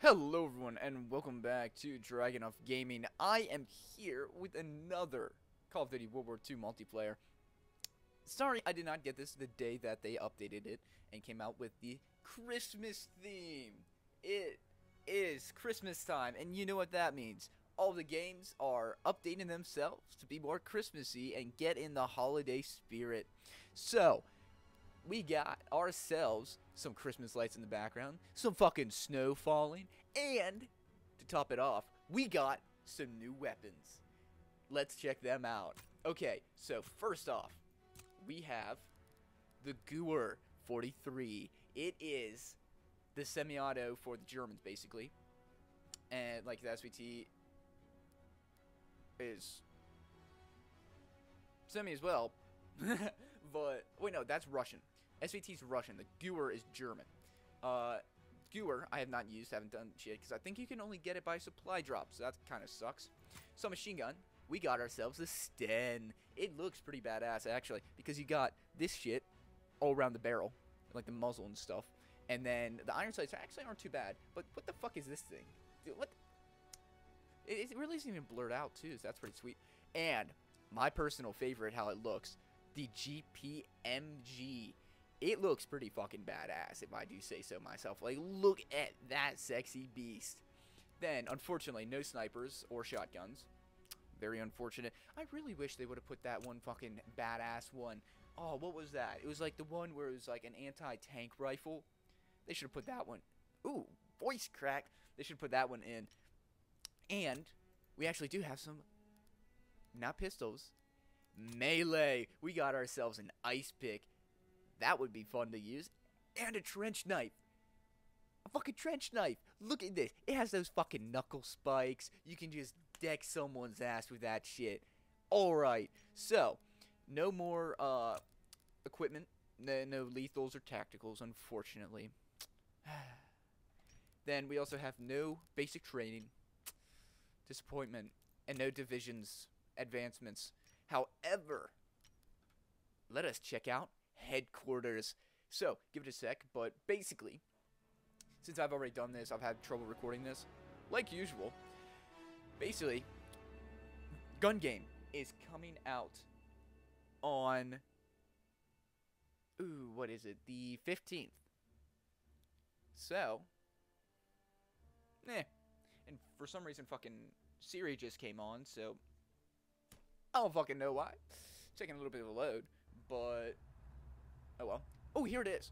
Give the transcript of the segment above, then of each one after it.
Hello everyone and welcome back to Draginoff Gaming. I am here with another Call of Duty World War II multiplayer. Sorry I did not get this the day that they updated it and came out with the Christmas theme. It is Christmas time and you know what that means. All the games are updating themselves to be more Christmassy and get in the holiday spirit. So, we got ourselves some Christmas lights in the background, some fucking snow falling, and to top it off, we got some new weapons. Let's check them out. Okay, so first off, we have the Gewehr 43. It is the semi-auto for the Germans, basically. And like the SVT is semi as well. but wait, no, that's Russian. SVT's Russian. The Gewehr is German. Uh, Gewehr I have not used, haven't done shit because I think you can only get it by supply drops. So that kind of sucks. So machine gun. We got ourselves a Sten. It looks pretty badass actually because you got this shit all around the barrel, like the muzzle and stuff. And then the iron sights actually aren't too bad. But what the fuck is this thing? Dude, what? It, it really isn't even blurred out too, so that's pretty sweet. And my personal favorite, how it looks, the GPMG. It looks pretty fucking badass, if I do say so myself. Like, look at that sexy beast. Then, unfortunately, no snipers or shotguns. Very unfortunate. I really wish they would have put that one fucking badass one. Oh, what was that? It was like the one where it was like an anti-tank rifle. They should have put that one. Ooh, voice crack. They should put that one in. And we actually do have some, not pistols, melee. We got ourselves an ice pick. That would be fun to use. And a trench knife. A fucking trench knife. Look at this. It has those fucking knuckle spikes. You can just deck someone's ass with that shit. Alright. So, no more uh, equipment. No, no lethals or tacticals, unfortunately. then we also have no basic training. Disappointment. And no divisions advancements. However, let us check out headquarters. So, give it a sec, but basically, since I've already done this, I've had trouble recording this, like usual. Basically, Gun Game is coming out on, ooh, what is it, the 15th. So, eh. And for some reason, fucking Siri just came on, so I don't fucking know why. Taking a little bit of a load, but Oh well. Oh, here it is.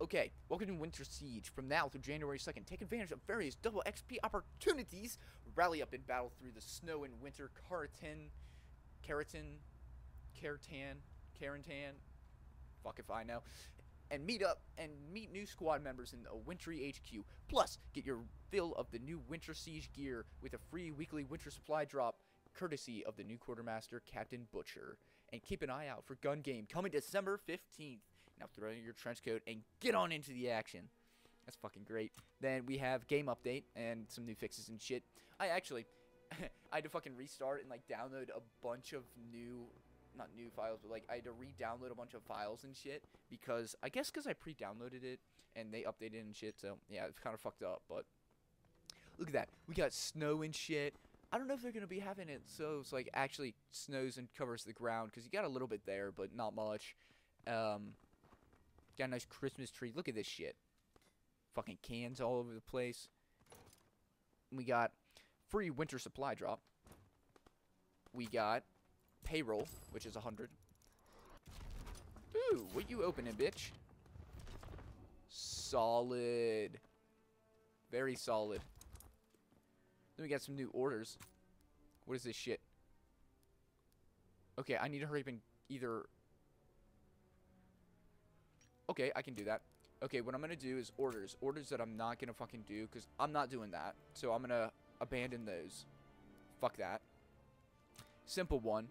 Okay, welcome to Winter Siege. From now through January 2nd, take advantage of various double XP opportunities. Rally up in battle through the snow and winter Karatin, Keratin, Kertan, Karantan, fuck if I know. And meet up and meet new squad members in a wintry HQ. Plus, get your fill of the new Winter Siege gear with a free weekly winter supply drop courtesy of the new quartermaster, Captain Butcher. And keep an eye out for Gun Game coming December 15th. Now throw your trench coat and get on into the action. That's fucking great. Then we have game update and some new fixes and shit. I actually, I had to fucking restart and like download a bunch of new, not new files, but like I had to re-download a bunch of files and shit because I guess because I pre-downloaded it and they updated and shit. So yeah, it's kind of fucked up. But look at that, we got snow and shit. I don't know if they're gonna be having it so it's like actually snows and covers the ground because you got a little bit there, but not much. Um, Got a nice Christmas tree. Look at this shit. Fucking cans all over the place. We got free winter supply drop. We got payroll, which is 100. Ooh, what you opening, bitch? Solid. Very solid. Then we got some new orders. What is this shit? Okay, I need to hurry up and either Okay, I can do that. Okay, what I'm going to do is orders. Orders that I'm not going to fucking do because I'm not doing that. So I'm going to abandon those. Fuck that. Simple one.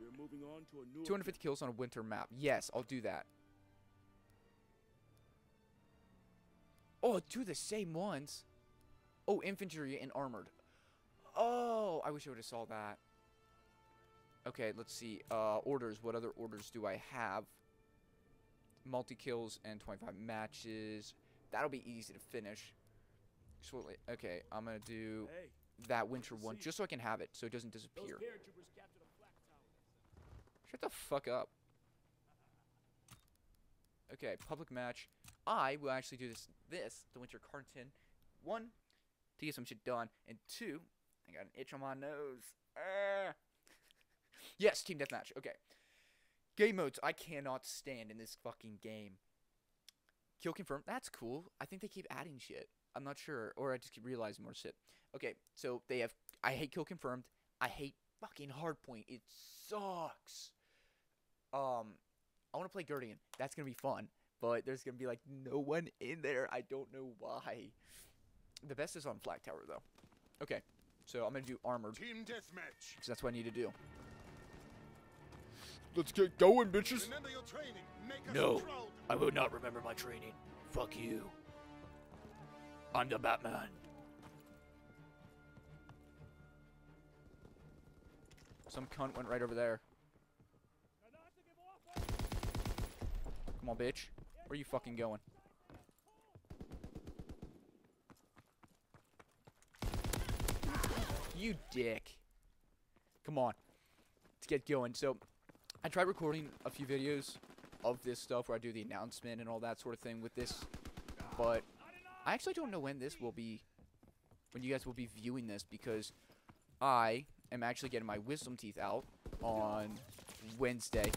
250 kills on a winter map. Yes, I'll do that. Oh, do the same ones. Oh, infantry and armored. Oh, I wish I would have saw that. Okay, let's see. Uh, orders. What other orders do I have? Multi-kills and 25 matches. That'll be easy to finish. Okay, I'm gonna do Hey, that winter one just so I can have it, so it doesn't disappear. paratroopers captured a flak tower. Shut the fuck up. Okay, public match. I will actually do this, this, the winter carton. One, to get some shit done, and two, I got an itch on my nose. Ah. yes, team deathmatch. Okay. Game modes I cannot stand in this fucking game. Kill confirmed. That's cool. I think they keep adding shit. I'm not sure, or I just keep realizing more shit. Okay, so they have. I hate kill confirmed. I hate fucking hardpoint. It sucks. Um, I want to play Guardian. That's gonna be fun. But there's gonna be like no one in there. I don't know why. The best is on Flak Tower though. Okay, so I'm gonna do armored Team deathmatch. because that's what I need to do. Let's get going, bitches. Remember your training. Make No. I will not remember my training. Fuck you. I'm the Batman. Some cunt went right over there. Come on, bitch. Where are you fucking going? You dick. Come on. Let's get going. So, I tried recording a few videos of this stuff where I do the announcement and all that sort of thing with this, but I actually don't know when this will be, when you guys will be viewing this because I am actually getting my wisdom teeth out on Wednesday.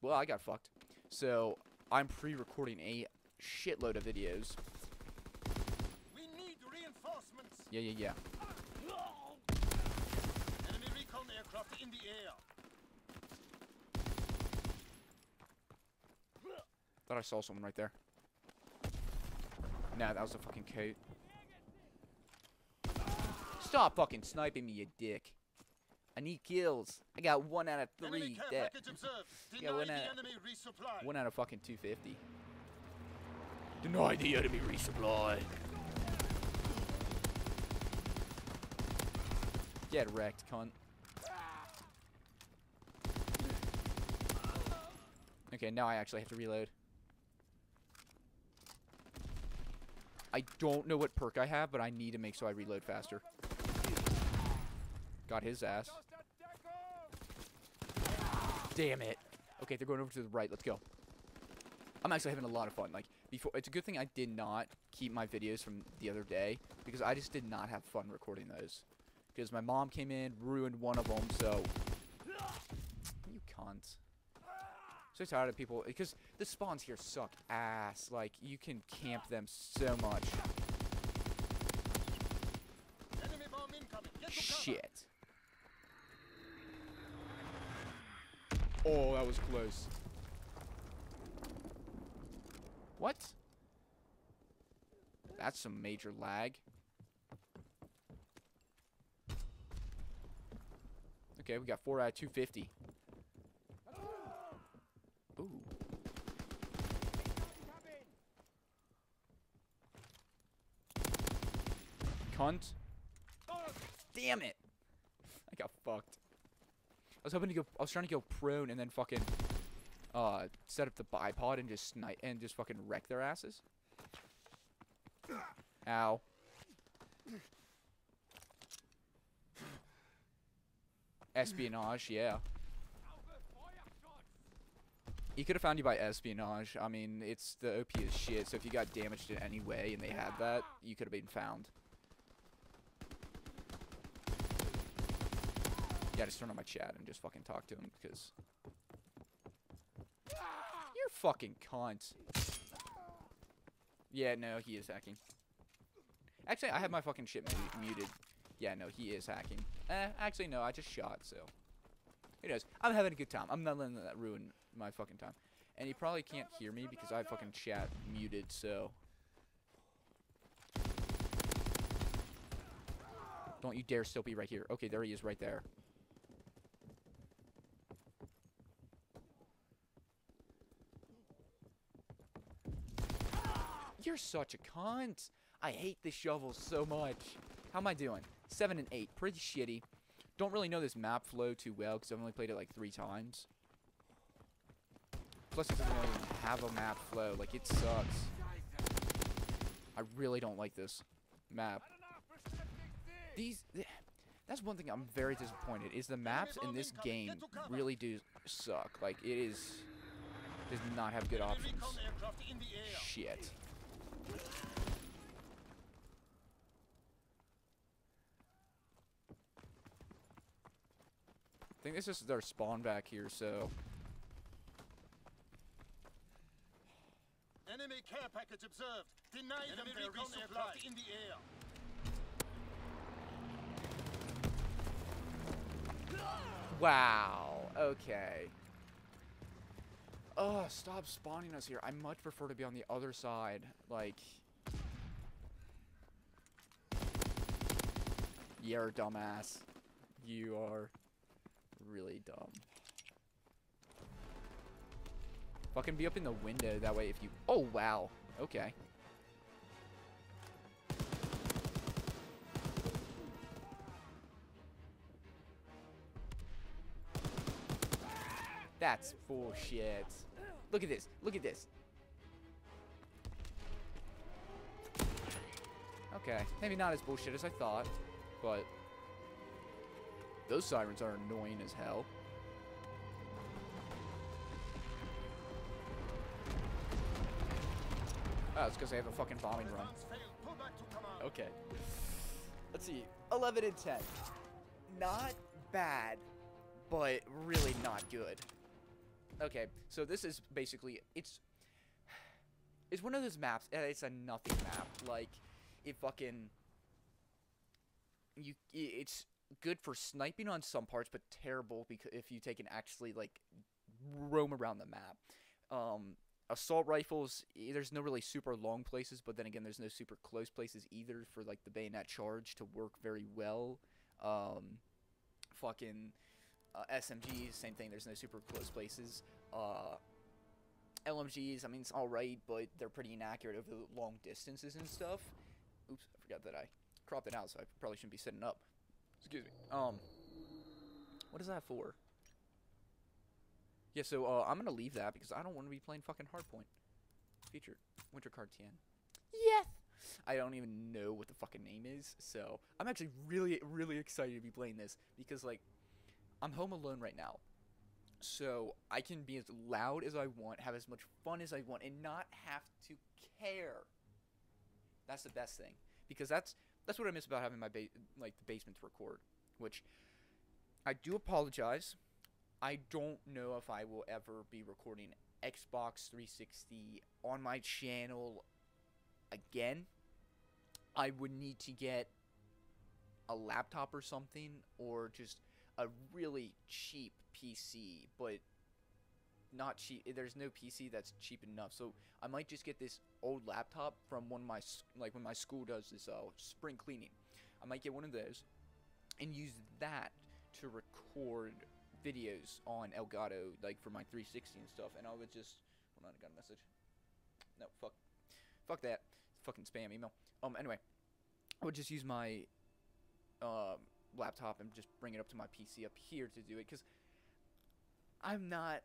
Well, I got fucked. So I'm pre-recording a shitload of videos. We need reinforcements. Yeah, yeah, yeah. Enemy recon aircraft in the air. Thought I saw someone right there. Nah, that was a fucking coat. Stop fucking sniping me, you dick. I need kills. I got one out of three care dead. package. Yeah, Deny when the I- enemy resupply. One out of fucking 250. Deny the enemy resupply. Get wrecked, cunt. Okay, now I actually have to reload. I don't know what perk I have, but I need to make so I reload faster. Got his ass. Damn it. Okay, they're going over to the right. Let's go. I'm actually having a lot of fun. Like before, it's a good thing I did not keep my videos from the other day because I just did not have fun recording those. Because my mom came in, ruined one of them. So you cunt. So tired of people because the spawns here suck ass. Like you can camp them so much. Enemy bomb incoming. Get. Shit. Oh, that was close. What? That's some major lag. Okay, we got 4 out of 250. Ooh. Cunt. Damn it! I got fucked. I was hoping to go. I was trying to go prone and then fucking uh set up the bipod and just snipe and just fucking wreck their asses. Ow. Espionage, yeah. He could have found you by espionage. I mean, it's the OP is shit, so if you got damaged in any way and they had that, you could have been found. Yeah, just turn on my chat and just fucking talk to him because you're fucking cunt. Yeah, no, he is hacking. Actually, I have my fucking shit muted. Yeah, no, he is hacking. Eh, actually, no, I just shot, so. Who knows? I'm having a good time. I'm not letting that ruin my fucking time. And he probably can't hear me because I fucking chat muted, so. Don't you dare still be right here. Okay, there he is right there. You're such a cunt. I hate this shovel so much. How am I doing? 7 and 8. Pretty shitty. Don't really know this map flow too well because I've only played it like three times. Plus, it doesn't really have a map flow. Like, it sucks. I really don't like this map. These, th- that's one thing I'm very disappointed is the maps in this game really do suck. Like it is, does not have good options. Shit. I think this is their spawn back here, so Enemy care package observed. Deny them their recon aircraft in the air. Wow. Okay. Oh, stop spawning us here. I much prefer to be on the other side. Like. You're a dumbass. You are really dumb. Fucking be up in the window. That way, if you. Oh, wow. Okay. That's bullshit. Look at this. Look at this. Okay, maybe not as bullshit as I thought, but those sirens are annoying as hell. Oh, it's because they have a fucking bombing run. Okay. Let's see. 11 and 10. Not bad, but really not good. Okay, so this is basically it's it's one of those maps. It's a nothing map. Like it fucking you. It's good for sniping on some parts, but terrible because if you take and actually like roam around the map. Um, assault rifles. eh, There's no really super long places, but then again, there's no super close places either for like the bayonet charge to work very well. Um, fucking uh, SMGs, same thing. There's no super close places. Uh, LMGs, I mean, it's all right, but they're pretty inaccurate over long distances and stuff. Oops, I forgot that I cropped it out, so I probably shouldn't be setting up. Excuse me. Um, what is that for? Yeah, so uh, I'm gonna leave that because I don't want to be playing fucking Hardpoint. Featured Winter Carentan. Yes. I don't even know what the fucking name is, so I'm actually really, really excited to be playing this because like I'm home alone right now, so I can be as loud as I want, have as much fun as I want, and not have to care. That's the best thing because that's that's what I miss about having my ba- like the basement to record, which I do apologize. I don't know if I will ever be recording Xbox 360 on my channel again. I would need to get a laptop or something, or just a really cheap PC, but not cheap. There's no PC that's cheap enough, so I might just get this old laptop from one of my like when my school does this uh, spring cleaning. I might get one of those and use that to record videos on Elgato, like for my 360 and stuff. And I would just hold on, I got a message. No, fuck, fuck that, fucking spam email. Um, anyway, I would just use my um laptop and just bring it up to my PC up here to do it because I'm not.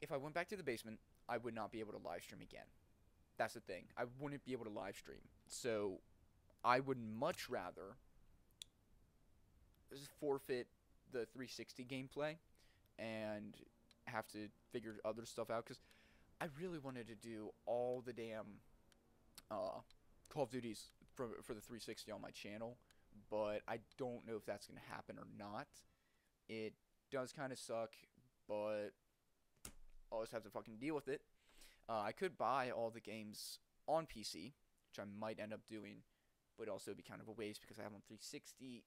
If I went back to the basement, I would not be able to live stream again. That's the thing. I wouldn't be able to live stream. So I would much rather forfeit the 360 gameplay and have to figure other stuff out because I really wanted to do all the damn uh, Call of Duties for for the 360 on my channel, but I don't know if that's gonna happen or not. It does kind of suck, but I'll just have to fucking deal with it. Uh, I could buy all the games on PC, which I might end up doing, but also be kind of a waste because I have on 360.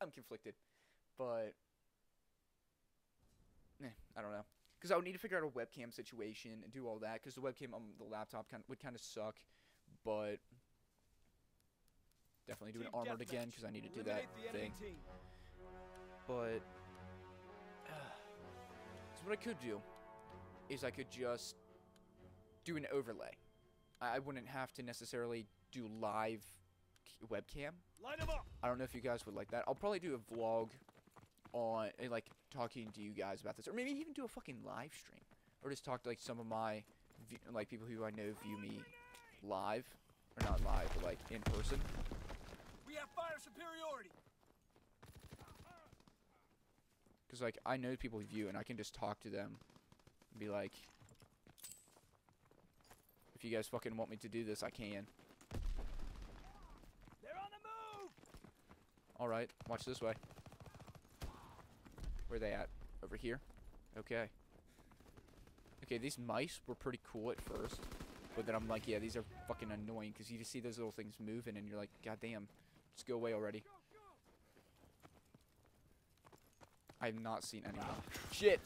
I'm conflicted, but eh, I don't know. Because I would need to figure out a webcam situation and do all that. Because the webcam on the laptop kind would kind of suck, but definitely do an armored again because I need to do that Eliminate the enemy thing. team. But so what I could do is I could just do an overlay. I I wouldn't have to necessarily do live webcam. Line 'em up. I don't know if you guys would like that. I'll probably do a vlog on and like talking to you guys about this, or maybe even do a fucking live stream, or just talk to like some of my like people who I know view me live or not live, but like in person. We have fire superiority. Because, like, I know people view and I can just talk to them and be like, if you guys fucking want me to do this, I can. They're on the move. Alright, watch this way. Where they at? Over here? Okay. Okay, these mice were pretty cool at first. But then I'm like, yeah, these are fucking annoying because you just see those little things moving and you're like, god damn, just go away already. I have not seen anyone. Shit!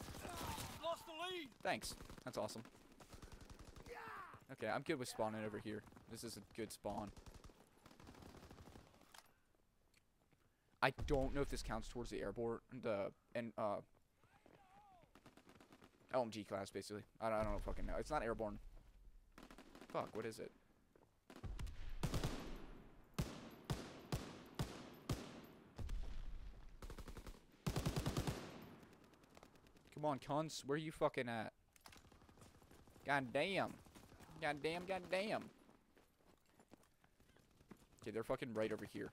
Thanks. That's awesome. Okay, I'm good with spawning over here. This is a good spawn. I don't know if this counts towards the airborne, the and uh LMG class basically. I don't, I don't fucking know. It's not airborne. Fuck, what is it? Come on, cunts. Where you fucking at? God damn. God damn, god damn. Okay, they're fucking right over here.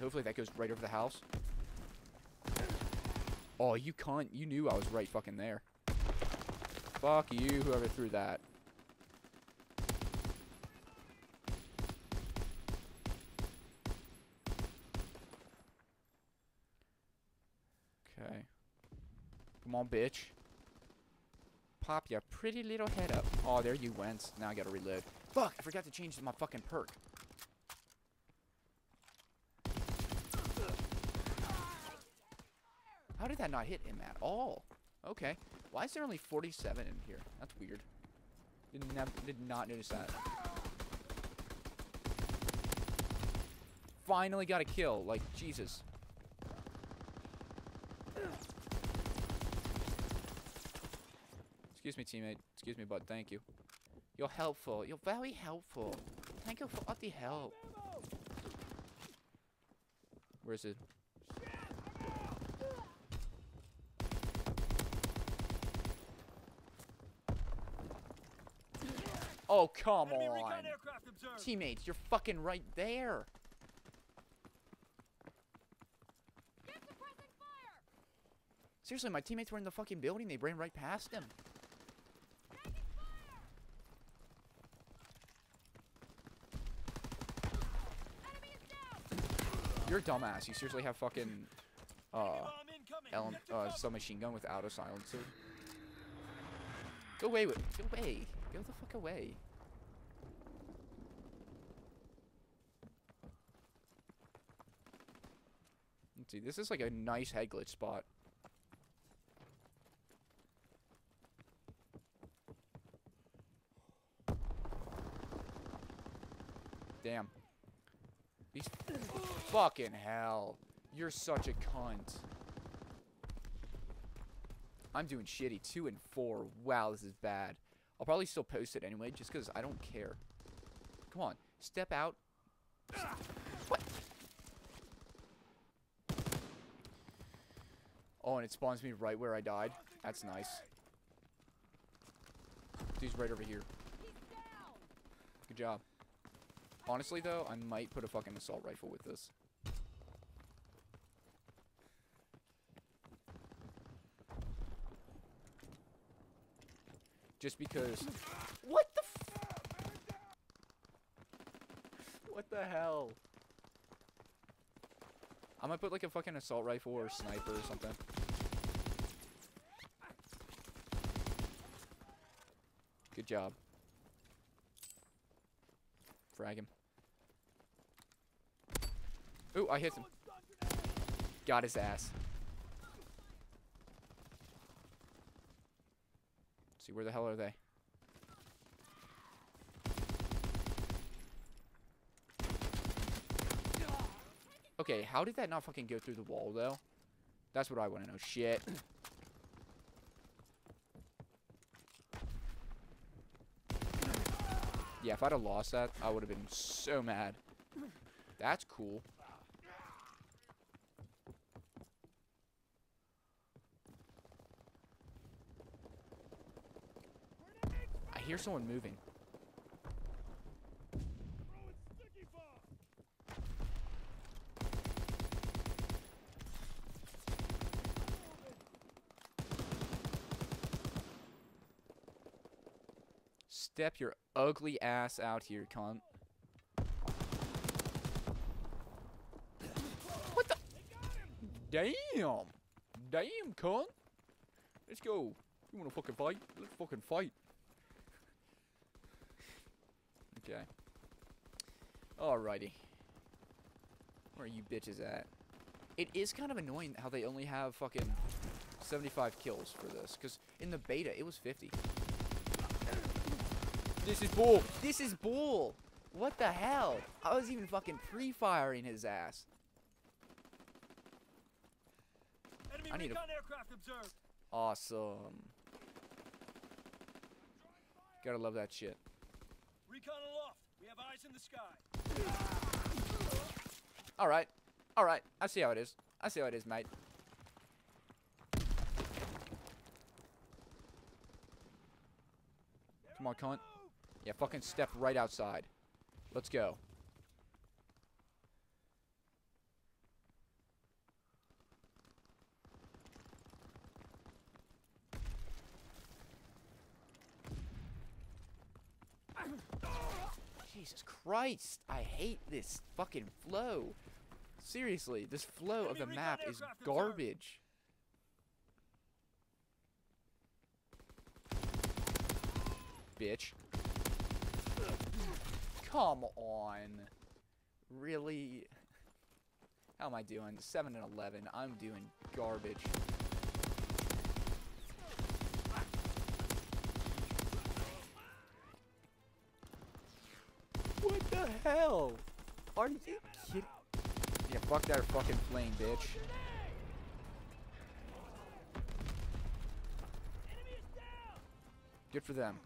Hopefully that goes right over the house. Oh, you cunt. You knew I was right fucking there. Fuck you, whoever threw that. Okay. Come on, bitch. Pop your pretty little head up. Oh, there you went. Now I gotta reload. Fuck, I forgot to change my fucking perk. How did that not hit him at all? Okay. Why is there only 47 in here? That's weird. Did, nev did not notice that. Finally got a kill. Like, Jesus. Excuse me, teammate. Excuse me, bud. Thank you. You're helpful. You're very helpful. Thank you for all the help. Where is it? Oh, come on. recon. Teammates, you're fucking right there. Seriously, my teammates were in the fucking building. They ran right past him. You're a dumbass. You seriously have fucking uh, to uh, submachine gun with auto silencer. Go away with, go away. Go the fuck away. Let's see, this is like a nice head glitch spot. Damn. These fucking hell. You're such a cunt. I'm doing shitty. Two and four. Wow, this is bad. I'll probably still post it anyway, just because I don't care. Come on, step out. What? Oh, and it spawns me right where I died. That's nice. Dude's right over here. Good job. Honestly, though, I might put a fucking assault rifle with this. Just because. What the f- What the hell? I'm gonna put like a fucking assault rifle or sniper or something. Good job. Frag him. Ooh, I hit him. Got his ass. See, where the hell are they? Okay, how did that not fucking go through the wall, though? That's what I want to know. Shit. Yeah, if I'd have lost that, I would have been so mad. That's cool. hear someone moving. Step your ugly ass out here, cunt. What the? Damn! Damn, cunt! Let's go. You wanna fucking fight? Let's fucking fight. Okay. Alrighty. Where are you bitches at? It is kind of annoying how they only have fucking 75 kills for this. Because in the beta, it was 50. This is bull. This is bull. What the hell? I was even fucking pre-firing his ass. Enemy I need a- aircraft observed. Awesome. Gotta love that shit. Recon aloft. We have eyes in the sky. Alright. Alright. I see how it is. I see how it is, mate. Come on, cunt. Yeah, fucking step right outside. Let's go. Jesus Christ! I hate this fucking flow. Seriously, this flow of the map is garbage. Bitch. Come on. Really? How am I doing? 7 and 11. I'm doing garbage. Hell? Are you kidding? Yeah, fuck that fucking flame, bitch. Good for them.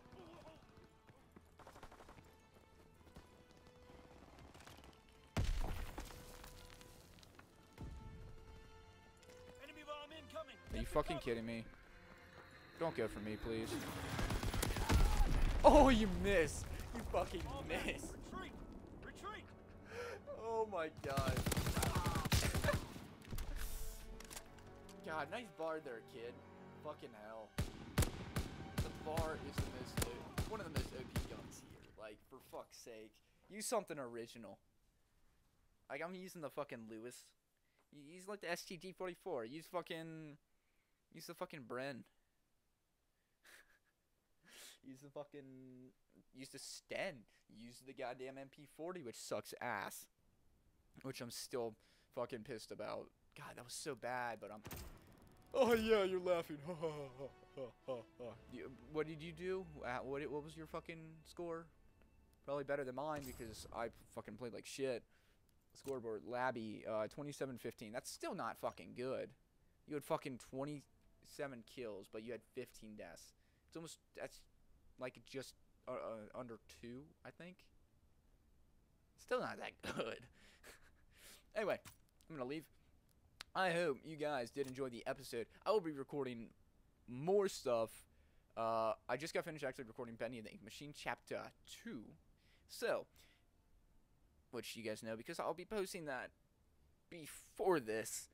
Enemy bomb incoming. Are you fucking kidding me? Don't go for me, please. Oh, you miss. You fucking All back. miss. Retreat. Retreat. Oh my god. God, nice BAR there, kid. Fucking hell. The BAR is the most, one of the most OP guns here. Like, for fuck's sake. Use something original. Like, I'm using the fucking Lewis. Use like the STG-44. Use fucking, use the fucking Bren. use the fucking, use the Sten. Use the goddamn MP40, which sucks ass which I'm still fucking pissed about. God, that was so bad, but I'm. Oh yeah, you're laughing. What did you do? Uh, What what was your fucking score? Probably better than mine because I fucking played like shit. Scoreboard, Labby, uh, 27-15. That's still not fucking good. You had fucking 27 kills, but you had 15 deaths. It's almost that's like just uh, uh, under two, I think. Still not that good. Anyway, I'm gonna leave. I hope you guys did enjoy the episode. I will be recording more stuff. Uh, I just got finished actually recording Bendy and the Ink Machine Chapter 2. So, which you guys know because I'll be posting that before this.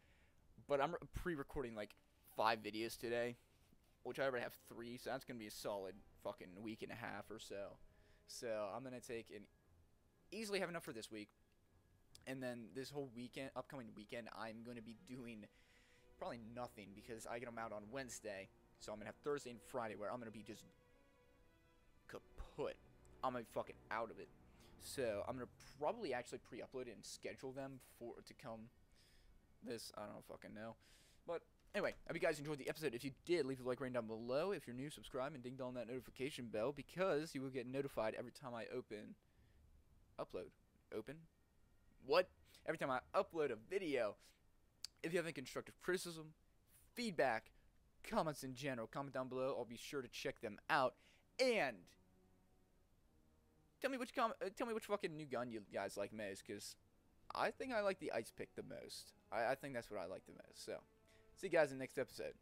But I'm pre recording like five videos today, which I already have three, so that's gonna be a solid fucking week and a half or so. So, I'm gonna take and easily have enough for this week and then this whole weekend, upcoming weekend, I'm going to be doing probably nothing because I get them out on Wednesday. So I'm going to have Thursday and Friday where I'm going to be just kaput. I'm going to be fucking out of it. So I'm going to probably actually pre-upload it and schedule them for to come this. I don't fucking know. But anyway, I hope you guys enjoyed the episode. If you did, leave a like rating down below. If you're new, subscribe and ding dong that notification bell because you will get notified every time I open, upload, open, what? Every time I upload a video. If you have any constructive criticism, feedback, comments in general, comment down below. I'll be sure to check them out. And tell me which com- uh, tell me which fucking new gun you guys like most, because I think I like the ice pick the most. I, I think that's what I like the most. So, see you guys in the next episode.